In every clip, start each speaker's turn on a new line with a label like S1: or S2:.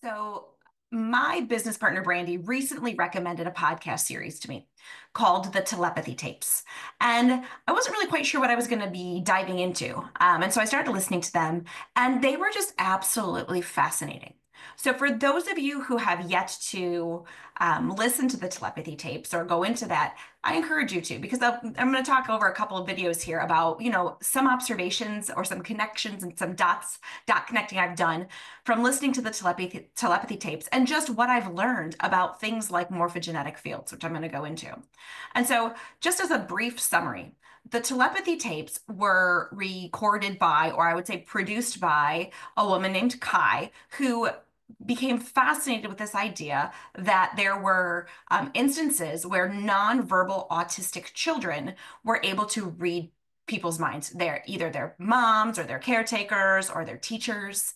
S1: So, my business partner, Brandy, recently recommended a podcast series to me called The Telepathy Tapes. And I wasn't really quite sure what I was going to be diving into. Um, and so I started listening to them, and they were just absolutely fascinating. So, for those of you who have yet to um, listen to the telepathy tapes or go into that, I encourage you to because i am going to talk over a couple of videos here about you know some observations or some connections and some dots dot connecting I've done from listening to the telepathy telepathy tapes and just what I've learned about things like morphogenetic fields, which I'm going to go into. And so, just as a brief summary, the telepathy tapes were recorded by, or I would say produced by, a woman named Ky, who became fascinated with this idea that there were um, instances where nonverbal autistic children were able to read people's minds. They're either their moms or their caretakers or their teachers.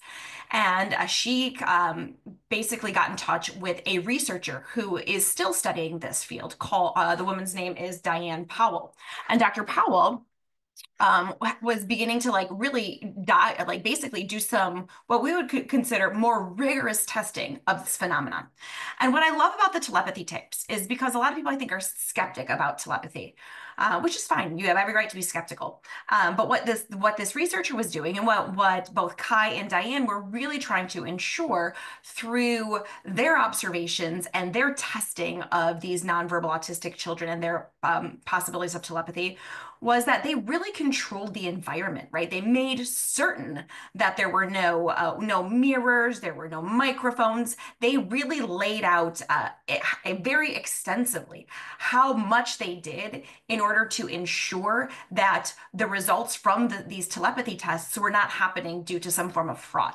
S1: And uh, she um, basically got in touch with a researcher who is still studying this field. Call uh, the woman's name is Diane Powell, and Dr. Powell um, was beginning to like really die, like basically do some what we would consider more rigorous testing of this phenomenon. And what I love about the telepathy tapes is because a lot of people I think are skeptic about telepathy, uh, which is fine. You have every right to be skeptical. Um, but what this what this researcher was doing, and what what both Ky and Diane were really trying to ensure through their observations and their testing of these nonverbal autistic children and their um, possibilities of telepathy was that they really controlled the environment, right? They made certain that there were no uh, no mirrors, there were no microphones. They really laid out uh, very extensively how much they did in order to ensure that the results from the, these telepathy tests were not happening due to some form of fraud.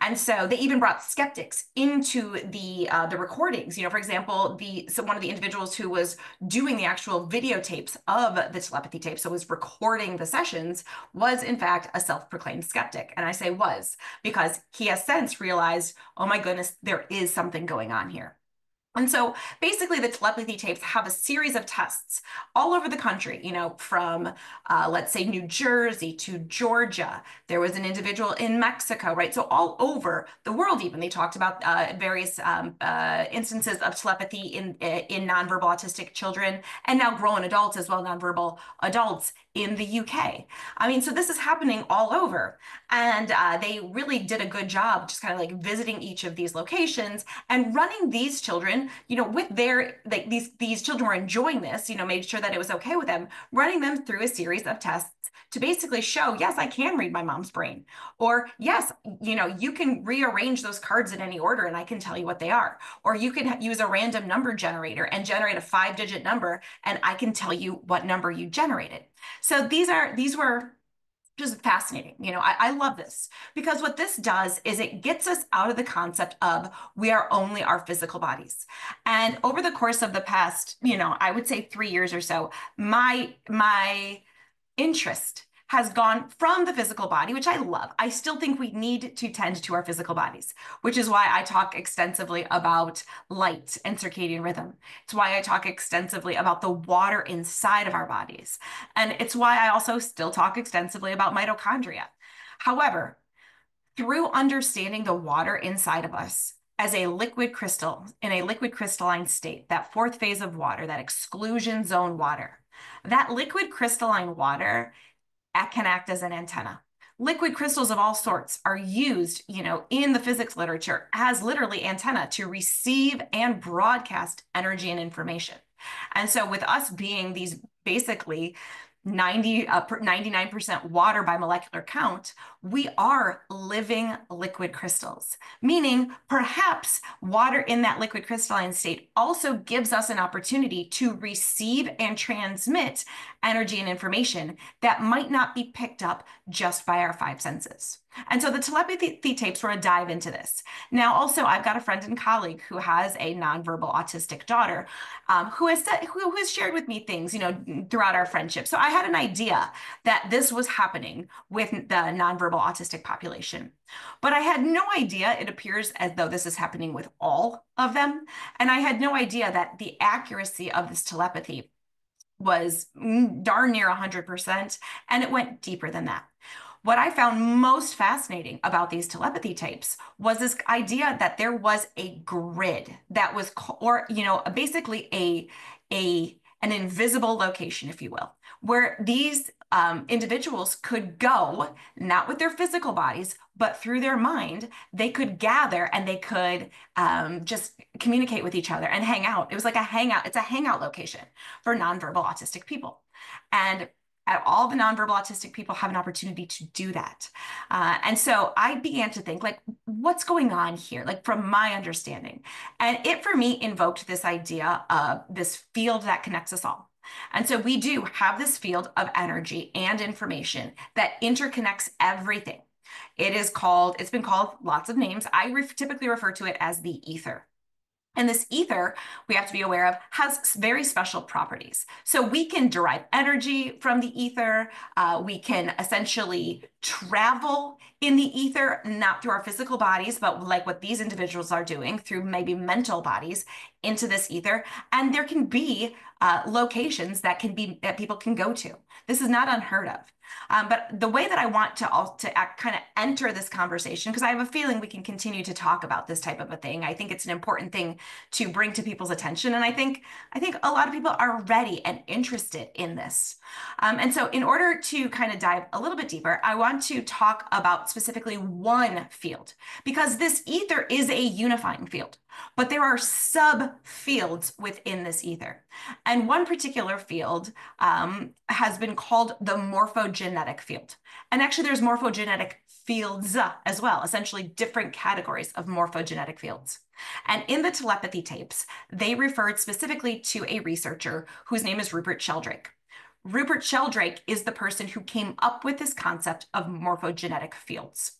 S1: And so they even brought skeptics into the uh, the recordings. You know, for example, the so one of the individuals who was doing the actual videotapes of the telepathy tape, so was recording the sessions, was in fact a self-proclaimed skeptic. And I say was because he has since realized, oh my goodness, there is something going on here. And so basically, the telepathy tapes have a series of tests all over the country, you know, from uh, let's say New Jersey to Georgia. There was an individual in Mexico, right? So all over the world, even they talked about uh, various um, uh, instances of telepathy in in nonverbal autistic children and now grown adults as well, nonverbal adults in the UK. I mean, so this is happening all over. And uh, they really did a good job just kind of like visiting each of these locations and running these children, you know, with their, like these, these children were enjoying this, you know, made sure that it was okay with them, running them through a series of tests to basically show, yes, I can read my mom's brain. Or yes, you know, you can rearrange those cards in any order and I can tell you what they are. Or you can use a random number generator and generate a five digit number and I can tell you what number you generated. So these are these were just fascinating. You know, I, I, love this because what this does is it gets us out of the concept of we are only our physical bodies. And over the course of the past, you know, I would say three years or so, my my interest has gone from the physical body, which I love. I still think we need to tend to our physical bodies, which is why I talk extensively about light and circadian rhythm. It's why I talk extensively about the water inside of our bodies. And it's why I also still talk extensively about mitochondria. However, through understanding the water inside of us, as a liquid crystal in a liquid crystalline state, that fourth phase of water, that exclusion zone water, that liquid crystalline water can act as an antenna. Liquid crystals of all sorts are used, you know, in the physics literature as literally antenna to receive and broadcast energy and information. And so with us being these basically 90 uh, 99% water by molecular count we are living liquid crystals. Meaning perhaps water in that liquid crystalline state also gives us an opportunity to receive and transmit energy and information that might not be picked up just by our five senses and so the telepathy tapes were a dive into this. Now, also, I've got a friend and colleague who has a nonverbal autistic daughter um, who has said, who has shared with me things, you know, throughout our friendship. So I had an idea that this was happening with the nonverbal autistic population. But I had no idea, it appears as though this is happening with all of them. And I had no idea that the accuracy of this telepathy was darn near 100%, and it went deeper than that. What I found most fascinating about these telepathy tapes was this idea that there was a grid that was, or you know, basically a a an invisible location, if you will, where these um, individuals could go, not with their physical bodies, but through their mind, they could gather and they could um, just communicate with each other and hang out. It was like a hangout. It's a hangout location for nonverbal autistic people. And all the nonverbal autistic people have an opportunity to do that. Uh, and so I began to think, like, what's going on here? Like, from my understanding. And it, for me, invoked this idea of this field that connects us all. And so we do have this field of energy and information that interconnects everything. It is called, it's been called lots of names. I re typically refer to it as the ether. And this ether, we have to be aware of, has very special properties. So we can derive energy from the ether. Uh, we can essentially travel in the ether, not through our physical bodies, but like what these individuals are doing through maybe mental bodies into this ether. And there can be uh, locations that can be that people can go to. This is not unheard of. Um, but the way that I want to all, to kind of enter this conversation, because I have a feeling we can continue to talk about this type of a thing. I think it's an important thing to bring to people's attention, and I think I think a lot of people are ready and interested in this. Um, and so, in order to kind of dive a little bit deeper, I want to talk about specifically one field because this ether is a unifying field. But there are subfields within this ether. And one particular field um, has been called the morphogenetic field. And actually, there's morphogenetic fields as well, essentially different categories of morphogenetic fields. And in the telepathy tapes, they referred specifically to a researcher whose name is Rupert Sheldrake. Rupert Sheldrake is the person who came up with this concept of morphogenetic fields.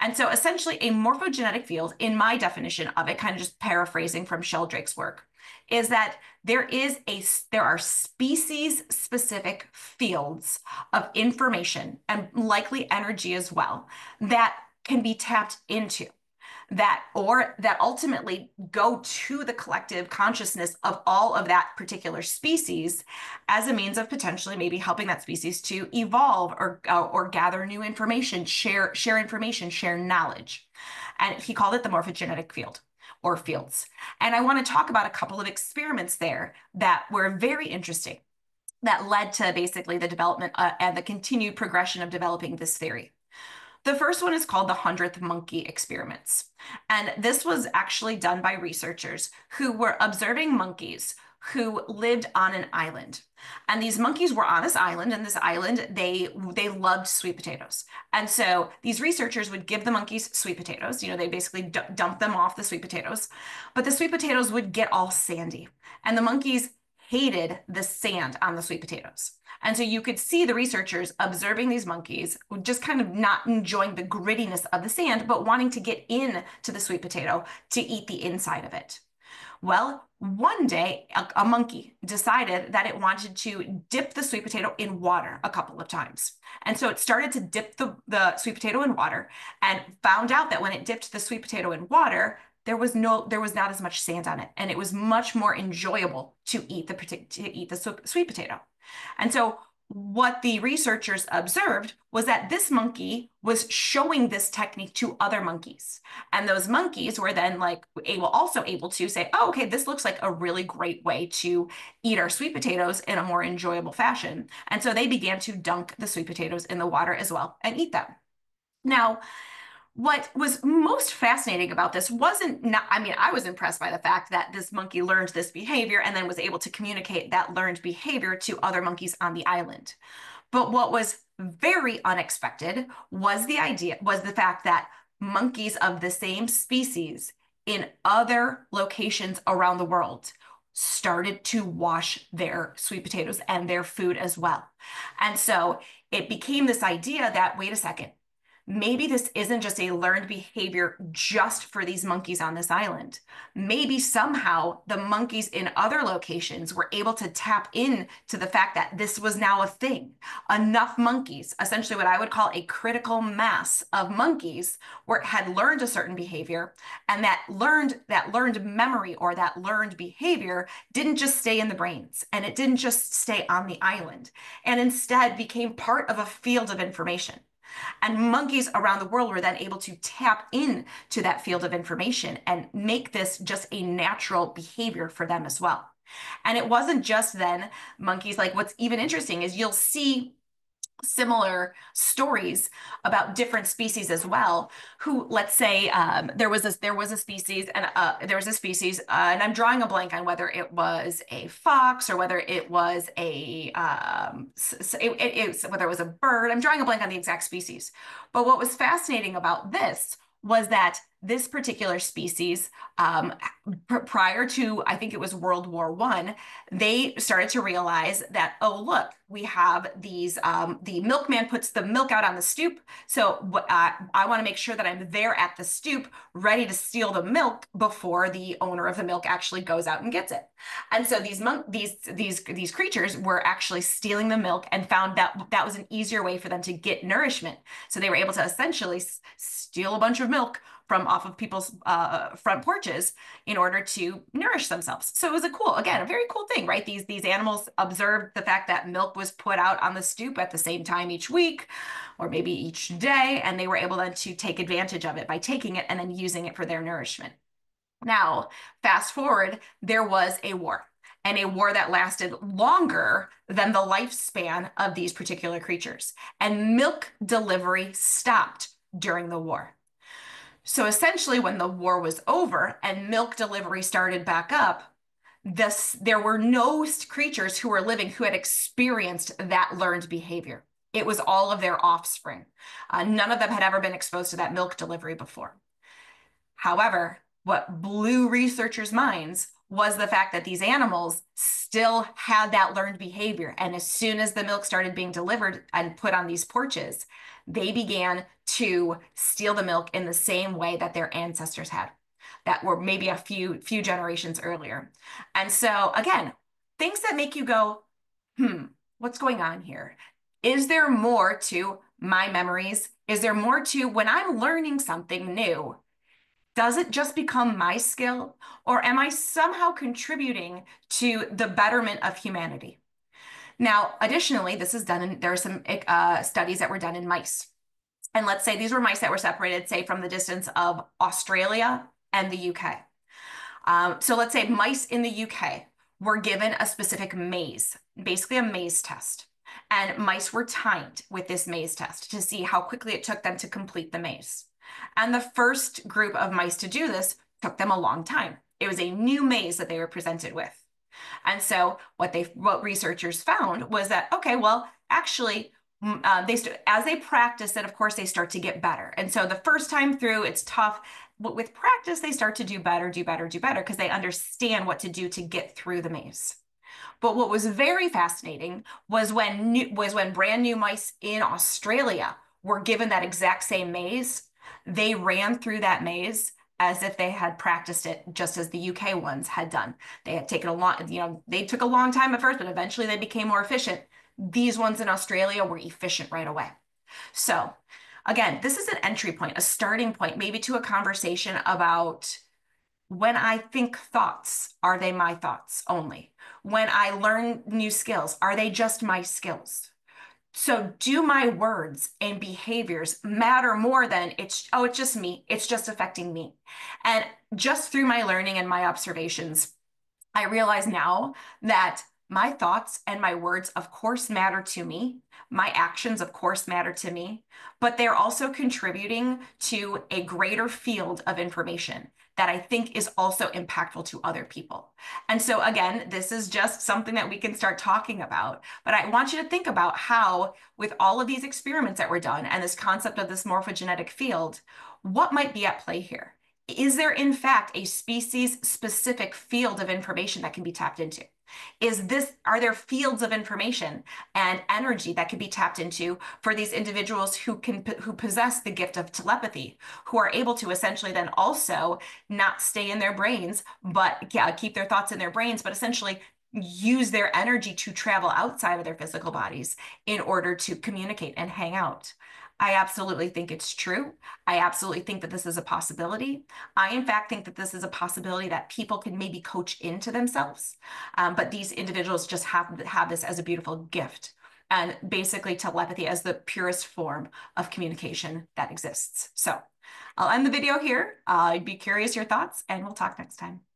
S1: And so essentially a morphogenetic field, in my definition of it, kind of just paraphrasing from Sheldrake's work, is that there is a there are species specific fields of information and likely energy as well that can be tapped into that or that ultimately go to the collective consciousness of all of that particular species as a means of potentially maybe helping that species to evolve or uh, or gather new information share share information share knowledge. And he called it the morphogenetic field or fields. And i want to talk about a couple of experiments there that were very interesting that led to basically the development uh, and the continued progression of developing this theory the first one is called the 100th monkey experiments. And this was actually done by researchers who were observing monkeys who lived on an island. And these monkeys were on this island, and this island, they they loved sweet potatoes. And so these researchers would give the monkeys sweet potatoes. You know, they basically dump them off the sweet potatoes, but the sweet potatoes would get all sandy. And the monkeys hated the sand on the sweet potatoes. And so you could see the researchers observing these monkeys, just kind of not enjoying the grittiness of the sand, but wanting to get in to the sweet potato to eat the inside of it. Well, one day a, a, monkey decided that it wanted to dip the sweet potato in water a couple of times. And so it started to dip the, the sweet potato in water and found out that when it dipped the sweet potato in water, there was no there was not as much sand on it. And it was much more enjoyable to eat the to eat the sweet potato. And so what the researchers observed was that this monkey was showing this technique to other monkeys. And those monkeys were then like able also able to say oh okay this looks like a really great way to eat our sweet potatoes in a more enjoyable fashion. And so they began to dunk the sweet potatoes in the water as well and eat them. Now what was most fascinating about this wasn't not, I mean, I was impressed by the fact that this monkey learned this behavior and then was able to communicate that learned behavior to other monkeys on the island. But what was very unexpected was the idea, was the fact that monkeys of the same species in other locations around the world started to wash their sweet potatoes and their food as well. And so it became this idea that, wait a second, maybe this isn't just a learned behavior just for these monkeys on this island. Maybe somehow the monkeys in other locations were able to tap in to the fact that this was now a thing. Enough monkeys, essentially what I would call a critical mass of monkeys, were had learned a certain behavior, and that learned that learned memory or that learned behavior didn't just stay in the brains and it didn't just stay on the island, and instead became part of a field of information. And monkeys around the world were then able to tap in to that field of information and make this just a natural behavior for them as well. And it wasn't just then monkeys, like what's even interesting is you'll see similar stories about different species as well who let's say um, there was a there was a species and uh, there was a species uh, and i'm drawing a blank on whether it was a fox or whether it was a um, it, it, it, whether it was a bird. I'm drawing a blank on the exact species. But what was fascinating about this was that this particular species, um, pr prior to I think it was World War One, they started to realize that oh look, we have these. Um, the milkman puts the milk out on the stoop, so uh, I want to make sure that I'm there at the stoop, ready to steal the milk before the owner of the milk actually goes out and gets it. And so these monk these these these creatures were actually stealing the milk and found that that was an easier way for them to get nourishment. So they were able to essentially steal a bunch of milk from off of people's uh, front porches in order to nourish themselves. So it was a cool, again, a very cool thing, right? These these animals observed the fact that milk was put out on the stoop at the same time each week, or maybe each day, and they were able then to take advantage of it by taking it and then using it for their nourishment. Now, fast forward, there was a war and a war that lasted longer than the lifespan of these particular creatures. And milk delivery stopped during the war. So essentially, when the war was over and milk delivery started back up, this there were no creatures who were living who had experienced that learned behavior. It was all of their offspring. Uh, none of them had ever been exposed to that milk delivery before. However, what blew researchers' minds was the fact that these animals still had that learned behavior. And as soon as the milk started being delivered and put on these porches, they began to steal the milk in the same way that their ancestors had that were maybe a few few generations earlier. And so again, things that make you go, "Hmm, what's going on here? Is there more to my memories? Is there more to when I'm learning something new? Does it just become my skill or am I somehow contributing to the betterment of humanity?" Now, additionally, this is done in, there are some uh, studies that were done in mice. And let's say these were mice that were separated, say, from the distance of Australia and the UK. Um, so let's say mice in the UK were given a specific maze, basically a maze test. And mice were timed with this maze test to see how quickly it took them to complete the maze. And the first group of mice to do this took them a long time. It was a new maze that they were presented with. And so what they what researchers found was that okay, well, actually uh, they as they practice it, of course, they start to get better. And so the first time through, it's tough. But with practice, they start to do better, do better, do better because they understand what to do to get through the maze. But what was very fascinating was when new, was when brand new mice in Australia were given that exact same maze. They ran through that maze as if they had practiced it just as the UK ones had done. They had taken a long, you know, they took a long time at first, but eventually they became more efficient. These ones in Australia were efficient right away. So again, this is an entry point, a starting point, maybe to a conversation about when I think thoughts, are they my thoughts only? When I learn new skills, are they just my skills? So do my words and behaviors matter more than it's, oh, it's just me. It's just affecting me. And just through my learning and my observations, I realize now that my thoughts and my words, of course, matter to me. My actions, of course, matter to me, but they're also contributing to a greater field of information that I think is also impactful to other people. And so, again, this is just something that we can start talking about. But I want you to think about how, with all of these experiments that were done and this concept of this morphogenetic field, what might be at play here? Is there, in fact, a species specific field of information that can be tapped into? Is this are there fields of information and energy that could be tapped into for these individuals who can who possess the gift of telepathy who are able to essentially then also not stay in their brains but yeah, keep their thoughts in their brains but essentially use their energy to travel outside of their physical bodies in order to communicate and hang out I absolutely think it's true. I absolutely think that this is a possibility. I, in fact, think that this is a possibility that people can maybe coach into themselves. Um, but these individuals just have, have this as a beautiful gift. and basically telepathy as the purest form of communication that exists. So I'll end the video here. Uh, I'd be curious your thoughts and we'll talk next time.